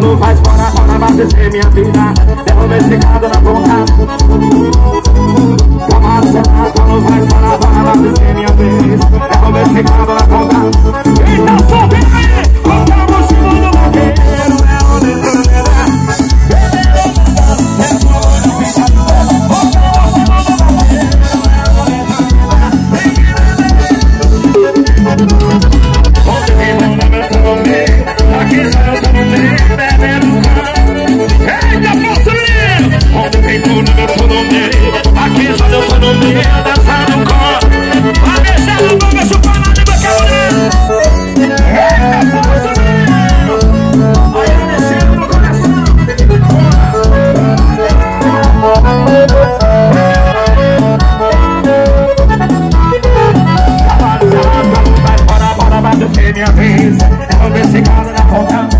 quando faz fora, fora abastecer minha vida Derruba esse gado na boca Toma cena quando faz fora, fora abastecer minha vez Derruba esse gado na boca Então sobe aí, colocamos o cima do vaqueiro É o meio Aqui Eita, Vai minha vez É o esse cara na ponta